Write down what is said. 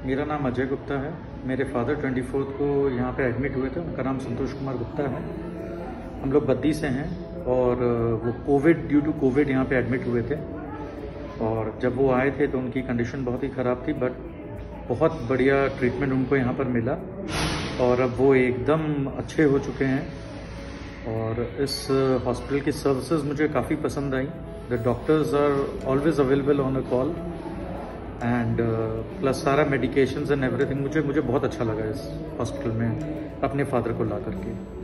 मेरा नाम अजय गुप्ता है। मेरे फादर ट्वेंटी फोर्थ को यहाँ पे एडमिट हुए थे। उनका नाम संतोष कुमार गुप्ता है। हम लोग बद्दी से हैं और वो कोविड ड्यू टू कोविड यहाँ पे एडमिट हुए थे। और जब वो आए थे तो उनकी कंडीशन बहुत ही ख़राब थी बट बहुत बढ़िया ट्रीटमेंट उनको यहाँ पर मिला। और अब वो एकदम अच्छे हो चुके हैं। और इस हॉस्पिटल की सर्विसेज़ मुझे काफ़ी पसंद आई। The doctors are always available on a call and plus सारा मेडिकेशन एंड एवरीथिंग मुझे मुझे बहुत अच्छा लगा इस हॉस्पिटल में अपने फादर को ला करके।